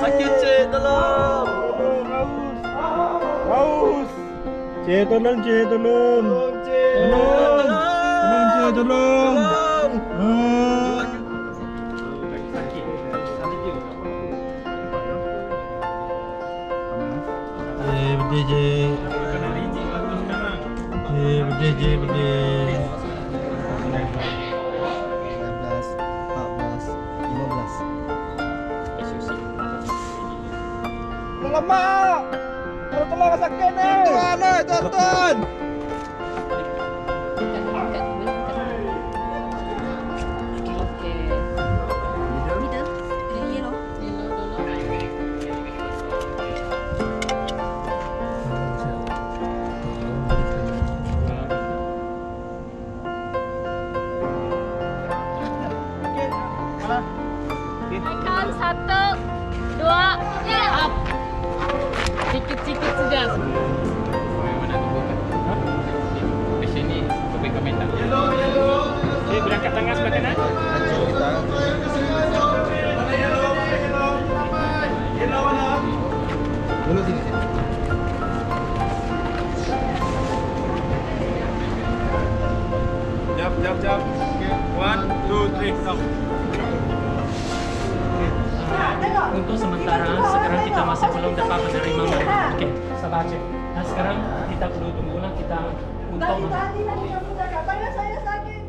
Sakit cik, tolong. Haus. Cik tolong cik tolong. Tolong. Tolong cik tolong. Eh, berdeh je. Eh, berdeh je, berdeh. 15 Alamak! Kalau. Tuan, oi, tuan, tuan. Ikan satu, Sikit-sikit sudah. Berangkat tengah sebelah kanan. Dulu sini sini. Jap, jap, jap. One, two, three, stop. Untuk sementara, sekarang kita masih belum dapat menerima mereka. Oke, cek. Nah, sekarang kita perlu tunggulah kita untuk Tadi tadi tadi kamu tangan saya sakit.